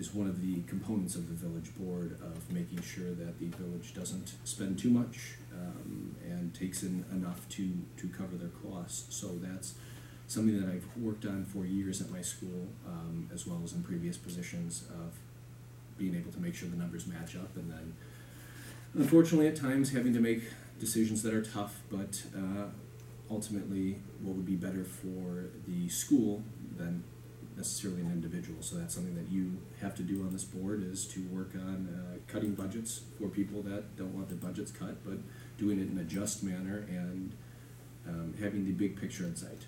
is one of the components of the village board of making sure that the village doesn't spend too much um, and takes in enough to, to cover their costs. So that's something that I've worked on for years at my school, um, as well as in previous positions of being able to make sure the numbers match up and then unfortunately at times having to make decisions that are tough, but uh, ultimately what would be better for the school than necessarily an individual. So that's something that you have to do on this board is to work on uh, cutting budgets for people that don't want their budgets cut, but doing it in a just manner and um, having the big picture in sight.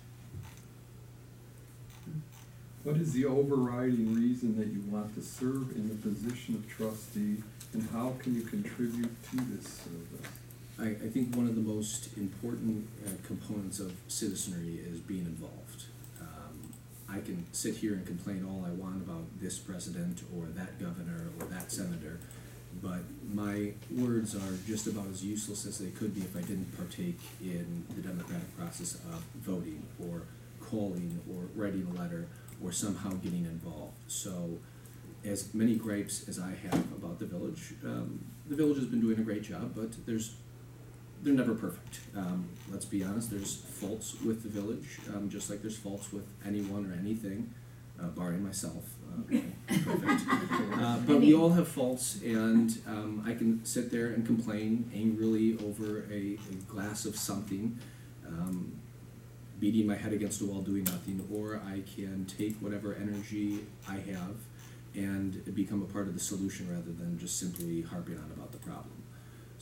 What is the overriding reason that you want to serve in the position of trustee, and how can you contribute to this service? I, I think one of the most important uh, components of citizenry is being involved. I can sit here and complain all I want about this president or that governor or that senator, but my words are just about as useless as they could be if I didn't partake in the democratic process of voting or calling or writing a letter or somehow getting involved. So, as many gripes as I have about the village, um, the village has been doing a great job, but there's they're never perfect. Um, let's be honest. There's faults with the village, um, just like there's faults with anyone or anything, uh, barring myself. Uh, perfect. Uh, but we all have faults, and um, I can sit there and complain angrily over a, a glass of something, um, beating my head against a wall, doing nothing, or I can take whatever energy I have and become a part of the solution rather than just simply harping on about the problem.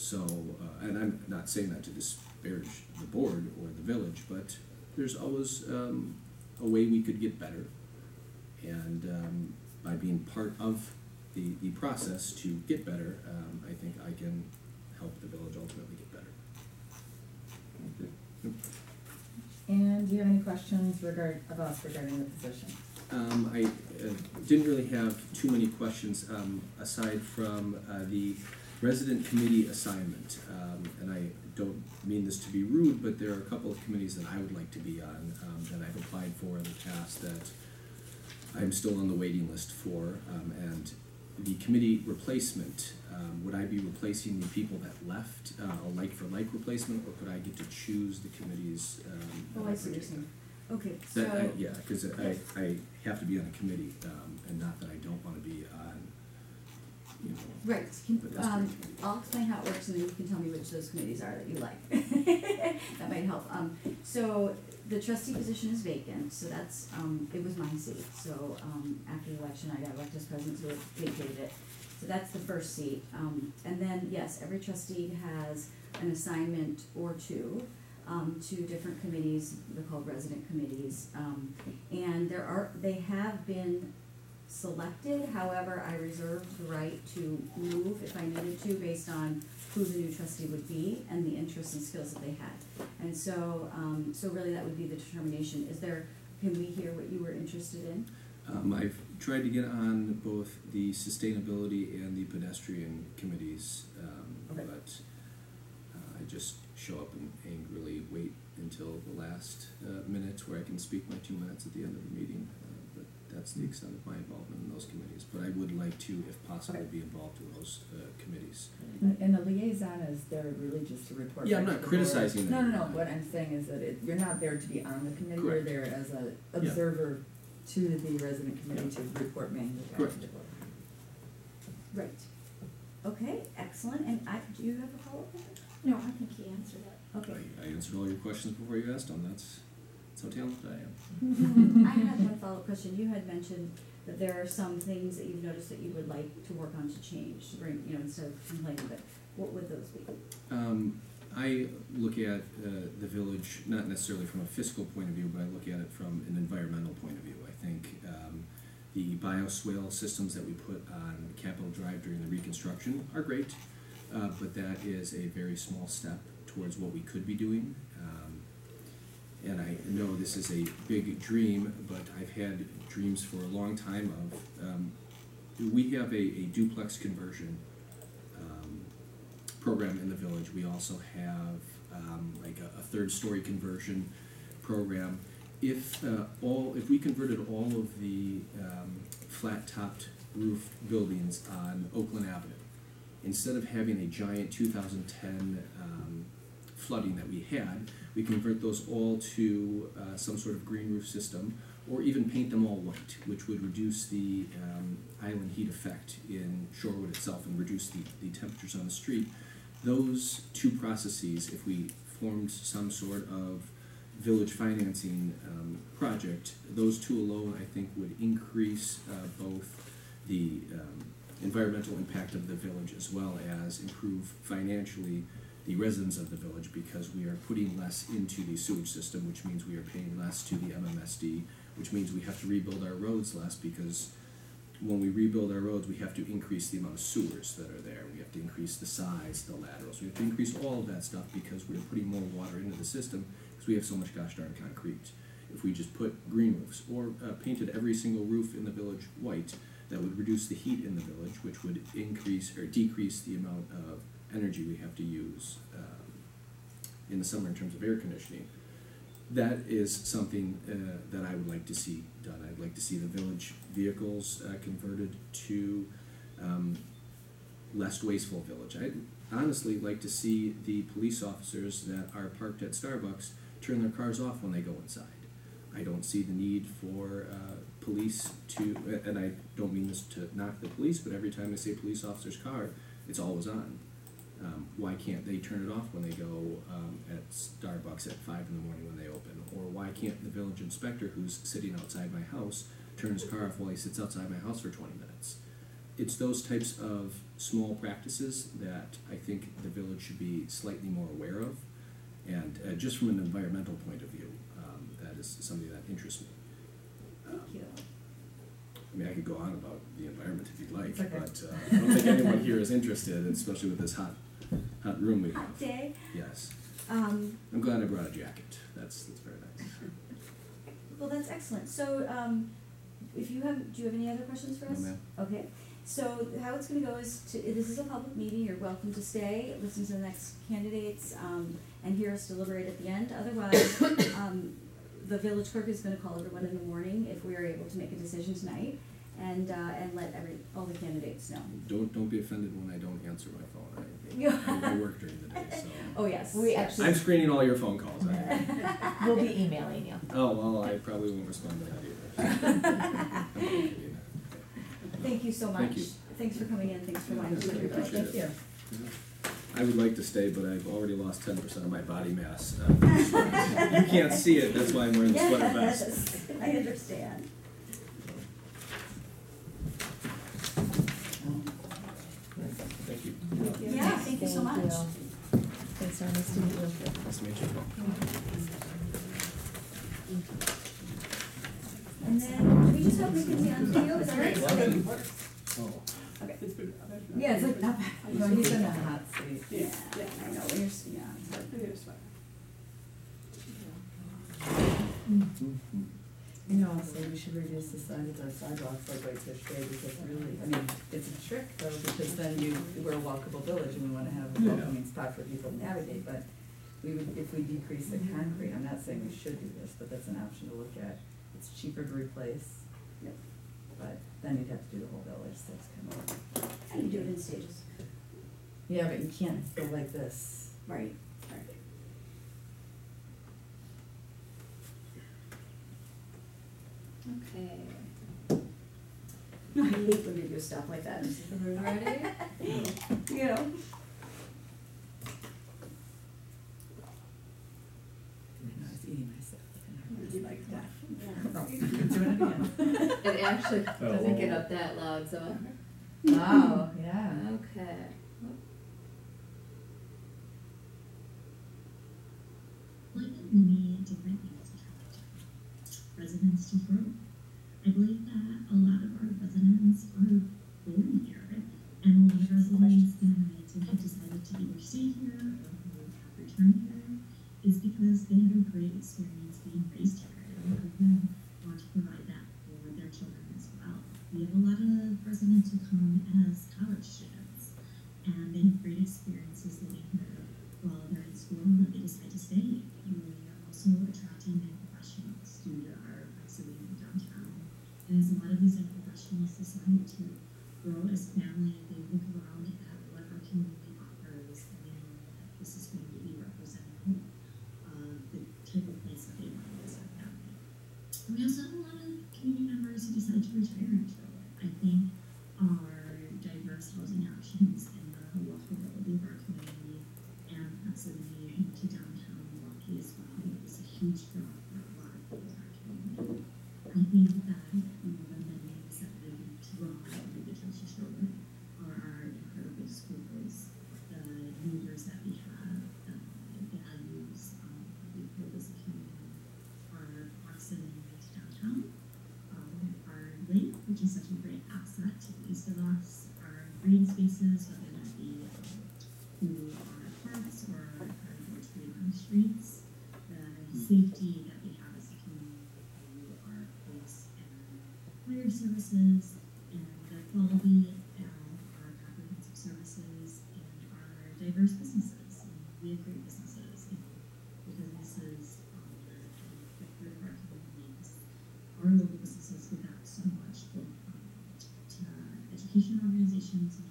So, uh, and I'm not saying that to disparage the board or the village, but there's always um, a way we could get better. And um, by being part of the, the process to get better, um, I think I can help the village ultimately get better. And do you have any questions regard, of us regarding the position? Um, I uh, didn't really have too many questions um, aside from uh, the resident committee assignment. Um, and I don't mean this to be rude, but there are a couple of committees that I would like to be on um, that I've applied for in the past that I'm still on the waiting list for. Um, and the committee replacement, um, would I be replacing the people that left, uh, a like for like replacement, or could I get to choose the committees? um, Oh, I see what you're saying. Okay, so. that I, yeah, because I, I have to be on a committee, um, and not that I don't wanna be on. Right, can, um. I'll explain how it works and then you can tell me which of those committees are that you like. That might help. Um, so the trustee position is vacant, so that's, um, it was my seat. So, um, after the election, I got elected as president, so it vacated it. So that's the first seat. Um, and then, yes, every trustee has an assignment or two, um, to different committees, they're called resident committees. Um, and there are, they have been selected, however, I reserved the right to move if I needed to based on who the new trustee would be and the interests and skills that they had. And so, um, so really that would be the determination. Is there, can we hear what you were interested in? Um, I've tried to get on both the sustainability and the pedestrian committees, um, Okay. but uh, I just show up and angrily wait until the last uh, minute where I can speak my two minutes at the end of the meeting. Uh, that's the extent of my involvement in those committees. But I would like to, if possible, Okay. be involved in those uh, committees. And and the liaison is there really just to report Yeah, I'm back not to the board? criticizing No, no, no, what I'm saying is that it, you're not there to be on the committee, you're Correct. there as a observer to the resident committee to report mainly back to Correct. the board. Right. Okay, excellent. And I, do you have a follow-up? No, I think he answered it. Okay. I, I answered all your questions before you asked them. That's, that's how talented I am. I had one follow-up question. You had mentioned that there are some things that you've noticed that you would like to work on to change, to bring, you know, instead of complaining, but what would those be? Um, I look at uh, the village not necessarily from a fiscal point of view, but I look at it from an environmental point of view. I think um, the bioswale systems that we put on Capitol Drive during the reconstruction are great, uh, but that is a very small step towards what we could be doing. And I know this is a big dream, but I've had dreams for a long time of um, we have a, a duplex conversion um, program in the village. We also have um, like a, a third story conversion program. If uh, all if we converted all of the um, flat topped roof buildings on Oakland Avenue. Instead of having a giant two thousand ten, um, flooding that we had, we convert those all to, uh, some sort of green roof system, or even paint them all white, which would reduce the, um, island heat effect in Shorewood itself and reduce the, the temperatures on the street. Those two processes, if we formed some sort of village financing um, project, those two alone, I think, would increase uh, both the um, environmental impact of the village as well as improve financially the residents of the village because we are putting less into the sewage system, which means we are paying less to the MMSD, which means we have to rebuild our roads less because when we rebuild our roads, we have to increase the amount of sewers that are there. We have to increase the size, the laterals. We have to increase all of that stuff because we're putting more water into the system because we have so much gosh darn concrete. If we just put green roofs or uh, painted every single roof in the village white, that would reduce the heat in the village, which would increase or decrease the amount of energy we have to use um, in the summer in terms of air conditioning that is something uh, that I would like to see done. I'd like to see the village vehicles uh, converted to um, less wasteful village. I'd honestly like to see the police officers that are parked at Starbucks turn their cars off when they go inside. I don't see the need for uh, police to, and I don't mean this to knock the police, but every time I say police officer's car, it's always on. Um, why can't they turn it off when they go um, at Starbucks at five in the morning when they open? Or why can't the village inspector who's sitting outside my house turn his car off while he sits outside my house for twenty minutes? It's those types of small practices that I think the village should be slightly more aware of. And uh, just from an environmental point of view, um, that is something that interests me. Thank you. I mean, I could go on about the environment if you'd like, but uh, I don't think anyone here is interested, especially with this hot, hot room we have. day. Yes, Um, I'm glad I brought a jacket. That's that's very nice. well, that's excellent. So, um, if you have, do you have any other questions for No, us? ma'am. Okay, so how it's gonna go is to, this is a public meeting, you're welcome to stay, listen to the next candidates, um, and hear us deliberate at the end. Otherwise, um, the village clerk is gonna call everyone in the morning if we are able to make a decision tonight, and, uh, and let every, all the candidates know. Don't don't be offended when I don't answer my phone. Yeah. I, I work during the day, so Oh, yes. We yes. actually- I'm screening all your phone calls. I, We'll be emailing you. oh well, I probably won't respond to that either. I'm kidding. Thank you so much. Thank you. Thanks for coming in, thanks for wanting to Thank be you. here. Appreciate it. I would like to stay, but I've already lost ten percent of my body mass. Uh, you can't see it. That's why I'm wearing the sweater vest. Yes, I understand. Thank you. Yeah, thank you so much. Thanks, Sarah, nice to meet you. Nice to meet you. And then, do we just have Mackenzie on video, is that right? Okay. Yeah, it's like not bad. No, he's in a hot seat. Yeah, yeah, I know, when you're, s- yeah, it's hard. You know, also, we should reduce the size of our sidewalks like Whitefish Bay, because really, I mean, it's a trick though, because then you, we're a walkable village and we wanna have a Yeah. welcoming spot for people to navigate, but we would, if we decrease the concrete, I'm not saying we should do this, but that's an option to look at. It's cheaper to replace, Yep. but then you'd have to do the whole village, so it's kind of. And you do it in stages. Yeah, but you can't go like this. Right, right. Okay. I hate when you do stuff like that. Everyone ready? You know? I was eating myself. You like that. Oh, you're doing it again. It actually oh. doesn't get Oh. up that loud, so, Wow, yeah. okay. What have many different things to residents to grow. I believe that a lot of our residents are born here, and a lot of residents that have decided to either stay here or who have returned here is because they had a great experience being raised here, and the government women to come as college students and they have great experiences living here while they're in school and they decide to stay. And we are also attracting young professionals due to our proximity to downtown. And as a lot of these young professionals decide to grow as family, they look around at what our community spaces, whether that be um, who are parks or are unfortunately on the streets, the safety that we have as a community, our police and fire services, and the quality of our comprehensive services and our diverse businesses. And we have great businesses, and the businesses um, the third of our communities, our local businesses, give so much both to education organizations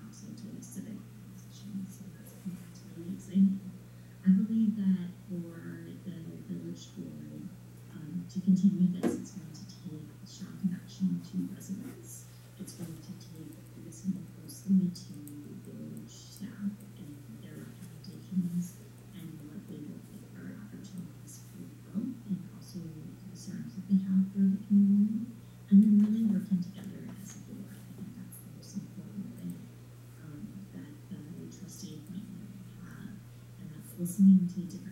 to continue this, it's going to take strong connection to residents. It's going to take listening closely to village staff and their recommendations and what they believe are opportunities for growth and also concerns that they have for the community. And then really working together as a board. I think that's the most important thing um, that the trustee appointment have. And that's listening to different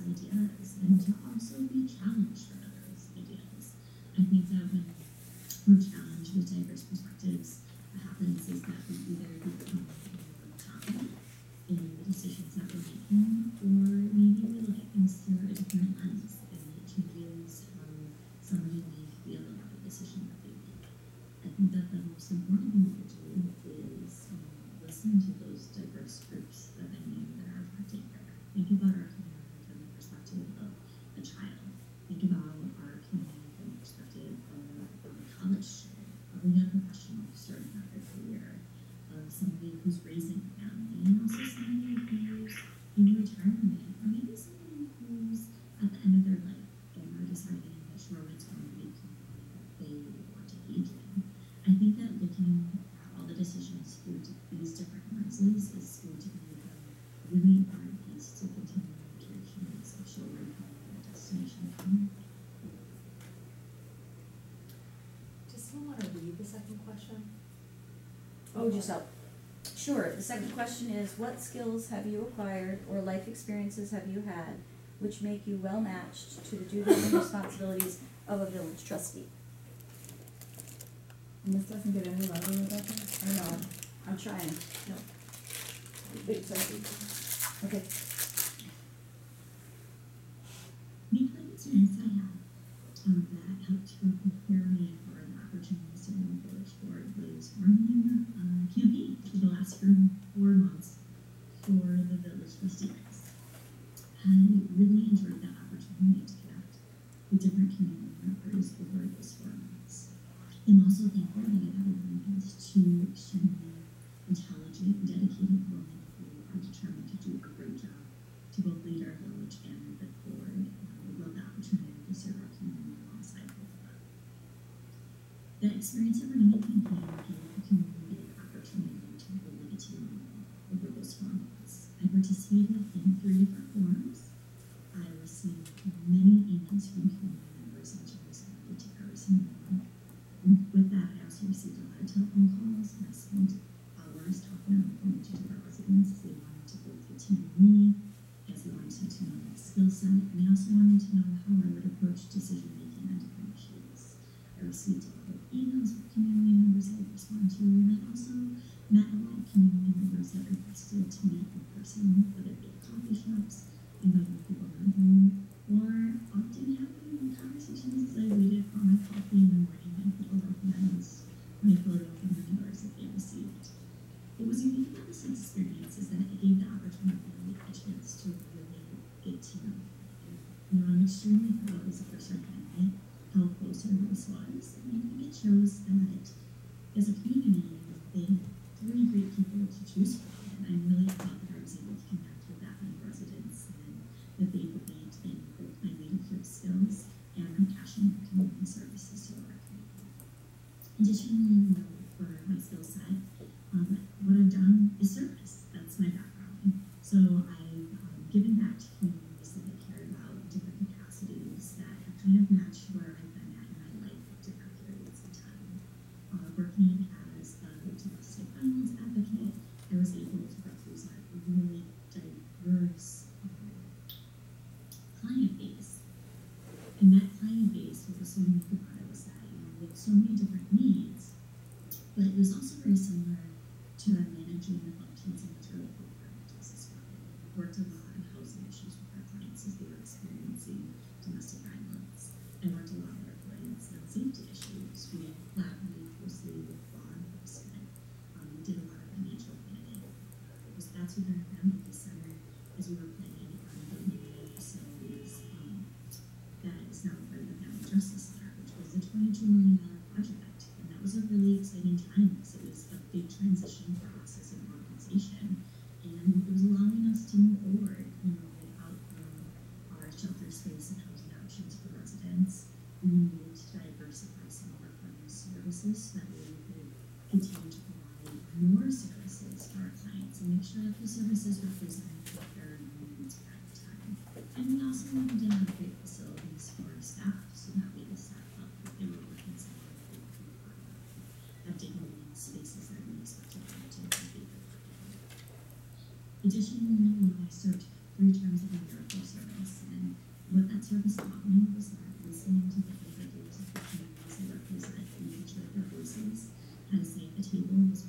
ideas and to also be challenged by others' ideas. I think that when we're challenged with diverse perspectives, what happens is that we either hold yourself. Sure. The second question is what skills have you acquired or life experiences have you had which make you well matched to the duties and responsibilities of a village trustee? And this doesn't get any longer without this? I know. I'm trying. No. Wait, sorry. Okay. Meetings and Sam. Um, that helped to prepare me for an opportunity to serve on the village board was one 嗯，Extremely how it a first time family, how close her race was, and I think it shows that as a community, there's been three great people to choose from position for an organization, and it was allowing us to move forward. traditionally knew I served three terms of a miracle service. And what that service taught me was that listening to the individuals of the families that represent and each of their voices had a seat at the table was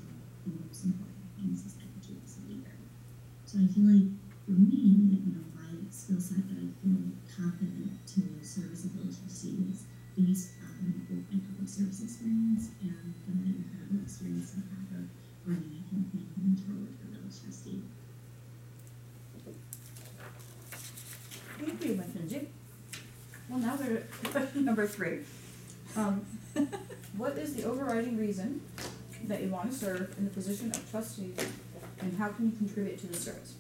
Three. Um, what is the overriding reason that you want to serve in the position of trustee, and how can you contribute to the service?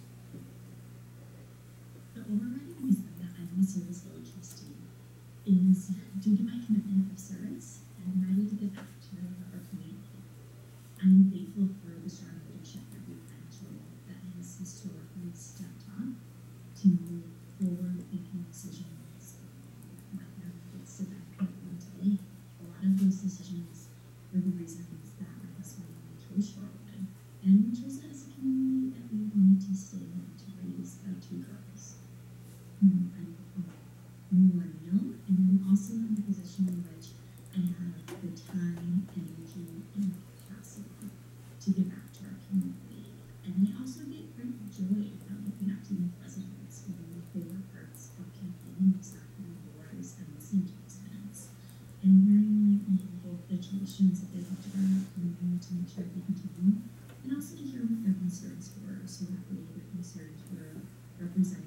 questions that they've about and how to make sure that they continue, and also to hear what their concerns were, so that way the concerns were represented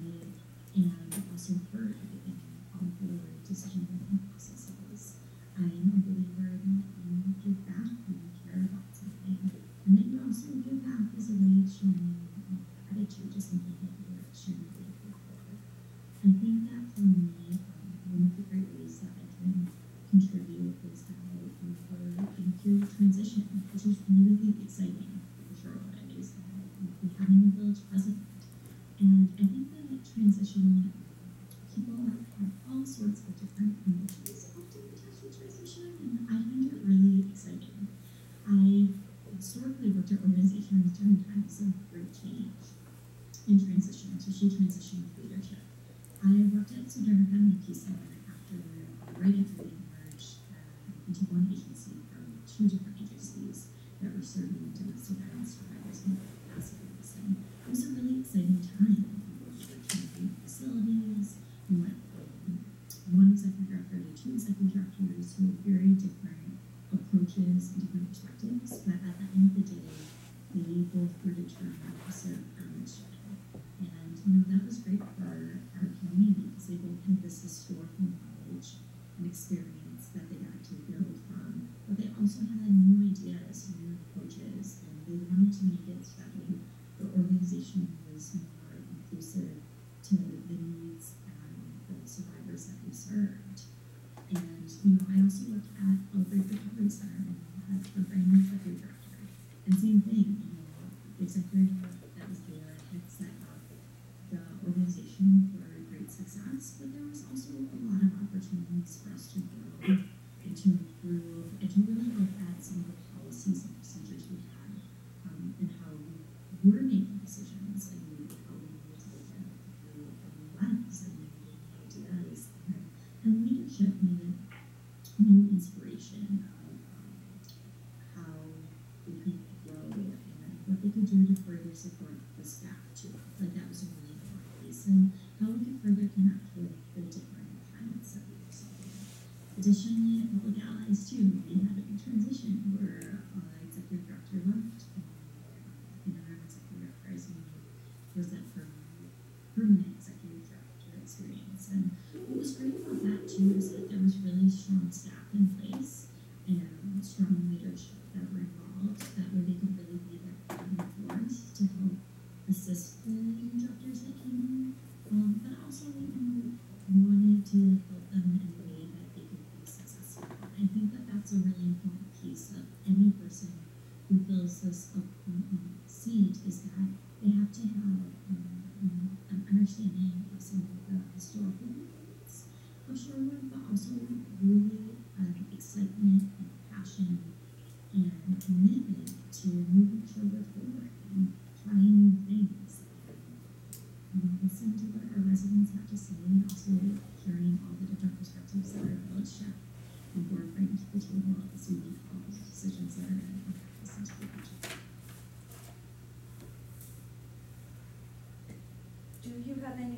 people from all sorts of different communities adopting attachment transition, and I find it really exciting. I historically worked at organizations during times of great change in transition, especially transition leadership. I worked at Sojourner Family Peace Center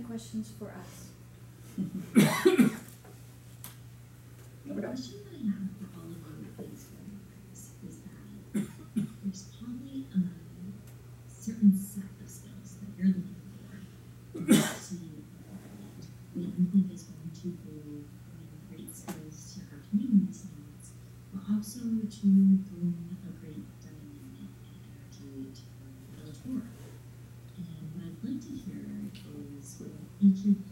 questions for us? The question that I have for all of you is is that there's probably a certain set of skills that you're looking for to that you think is going to bring great skills to our community. needs, but also to Thank.